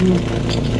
うん